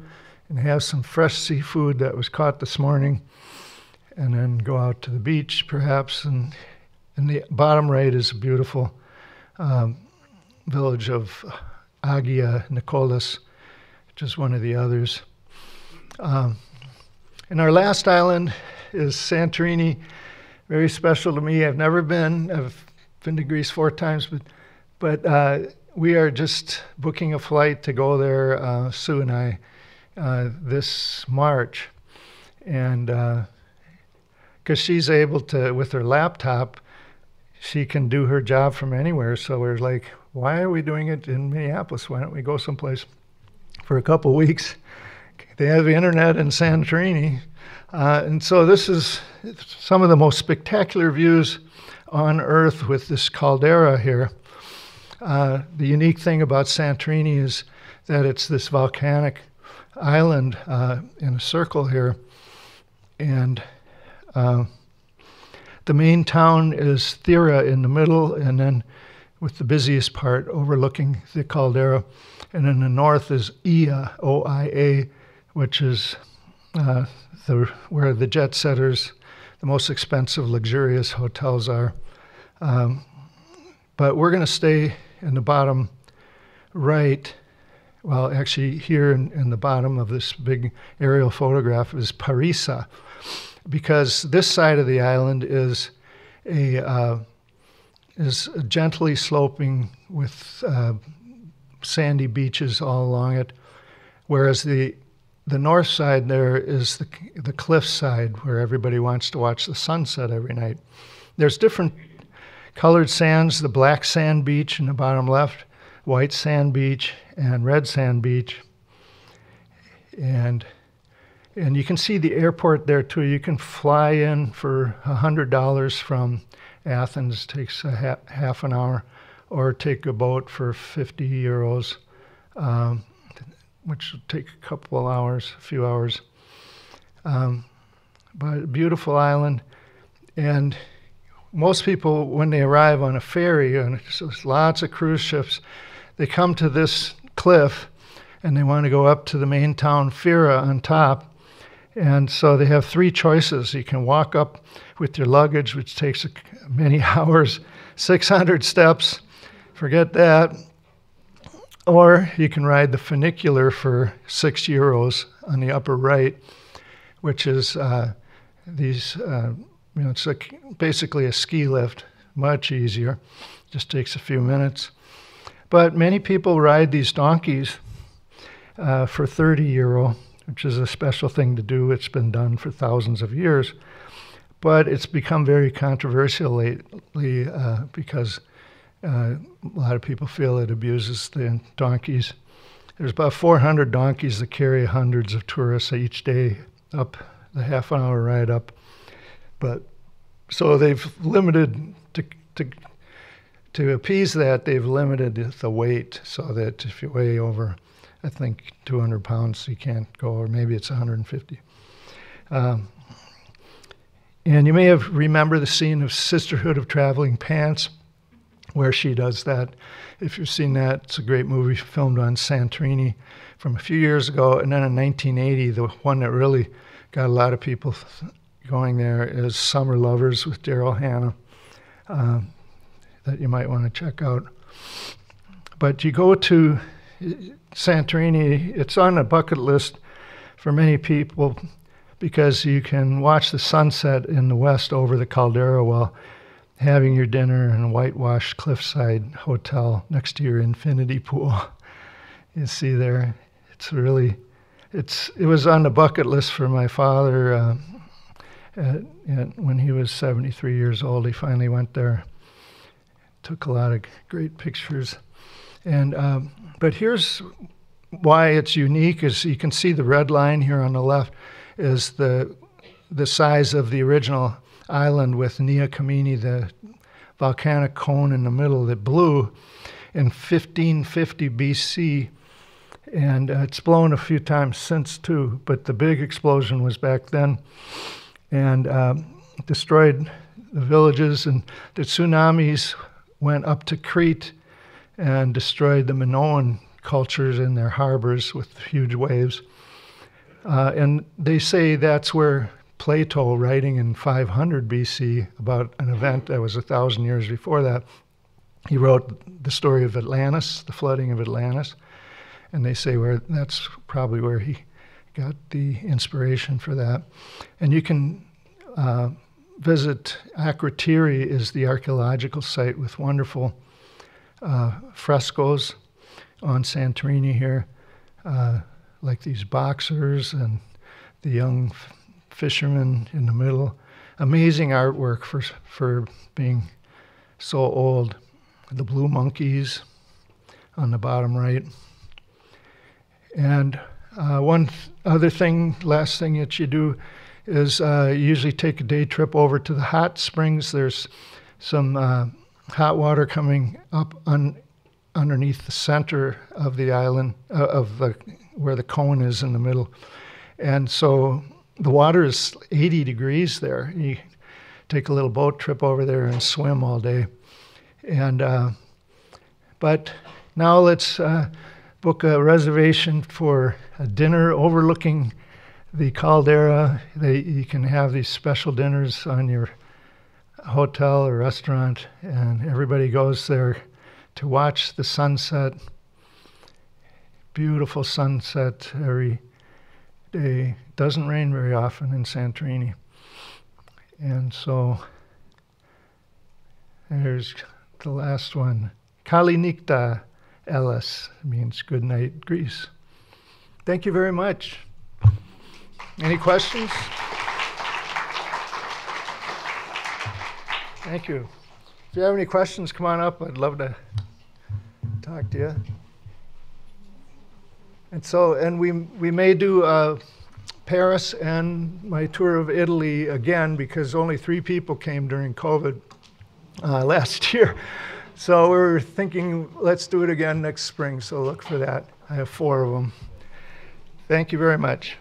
and have some fresh seafood that was caught this morning and then go out to the beach perhaps. And in the bottom right is beautiful um, village of Agia Nicolas, which is one of the others. Um, and our last island is Santorini, very special to me. I've never been. I've been to Greece four times, but but uh, we are just booking a flight to go there, uh, Sue and I, uh, this March, and uh, because she's able to, with her laptop, she can do her job from anywhere. So we're like, why are we doing it in Minneapolis? Why don't we go someplace for a couple weeks? They have the internet in Santorini. Uh, and so this is some of the most spectacular views on Earth with this caldera here. Uh, the unique thing about Santorini is that it's this volcanic island uh, in a circle here. And uh, the main town is Thera in the middle, and then with the busiest part overlooking the caldera. And in the north is Oia, O I A, which is uh, the, where the jet setters, the most expensive, luxurious hotels are. Um, but we're going to stay in the bottom right well, actually, here in, in the bottom of this big aerial photograph is Perissa, because this side of the island is a uh, is gently sloping with uh, sandy beaches all along it, whereas the the north side there is the the cliff side where everybody wants to watch the sunset every night. There's different colored sands, the black sand beach in the bottom left, white sand beach, and red sand beach. And and you can see the airport there too. You can fly in for hundred dollars from Athens, takes a ha- half an hour, or take a boat for 50 euros, um, which will take a couple of hours, a few hours. Um, but beautiful island, and most people, when they arrive on a ferry, and there's lots of cruise ships, they come to this cliff and they want to go up to the main town, Fira, on top. And so they have three choices. You can walk up with your luggage, which takes many hours, 600 steps, forget that. Or you can ride the funicular for six euros on the upper right, which is uh, these uh, you know, it's a, basically a ski lift, much easier. Just takes a few minutes. But many people ride these donkeys uh, for 30 euro, which is a special thing to do. It's been done for thousands of years. But it's become very controversial lately uh, because uh, a lot of people feel it abuses the donkeys. There's about 400 donkeys that carry hundreds of tourists each day up the half an hour ride up. But so they've limited to, to to appease that, they've limited the weight so that if you weigh over, I think 200 pounds, you can't go, or maybe it's 150. Um, and you may have remember the scene of Sisterhood of Traveling Pants, where she does that. If you've seen that, it's a great movie filmed on Santorini from a few years ago. And then in 1980, the one that really got a lot of people going there is Summer Lovers with Daryl Hannah uh, that you might want to check out. But you go to Santorini, it's on a bucket list for many people because you can watch the sunset in the west over the caldera while having your dinner in a whitewashed cliffside hotel next to your infinity pool. You see there, it's really, it's it was on the bucket list for my father. Uh, at, at, when he was 73 years old, he finally went there. Took a lot of great pictures, and um, but here's why it's unique: is you can see the red line here on the left is the the size of the original island with Nea Kameni, the volcanic cone in the middle that blew in 1550 BC. And uh, it's blown a few times since too, but the big explosion was back then and um, destroyed the villages. And the tsunamis went up to Crete and destroyed the Minoan cultures in their harbors with huge waves. Uh, and they say that's where Plato, writing in 500 BC about an event that was a thousand years before that, he wrote the story of Atlantis, the flooding of Atlantis. And they say where that's probably where he got the inspiration for that. And you can uh, visit Akrotiri is the archaeological site with wonderful uh, frescoes on Santorini here, uh, like these boxers and the young fishermen in the middle. Amazing artwork for for being so old. The blue monkeys on the bottom right. And uh, one th- other thing, last thing that you do is uh, usually take a day trip over to the hot springs. There's some uh, hot water coming up un- underneath the center of the island, uh, of the where the cone is in the middle, and so the water is 80 degrees there. You take a little boat trip over there and swim all day, and uh, but now let's uh, book a reservation for a dinner overlooking the caldera. They, you can have these special dinners on your hotel or restaurant, and everybody goes there to watch the sunset. Beautiful sunset every day. It Doesn't rain very often in Santorini. And so there's the last one. Kali Nikta Ellis means good night, Greece. Thank you very much. Any questions? Thank you. If you have any questions, come on up. I'd love to talk to you. And so, and we, we may do uh, Paris and my tour of Italy again because only three people came during COVID uh, last year. So we were thinking, let's do it again next spring. So look for that. I have four of them. Thank you very much.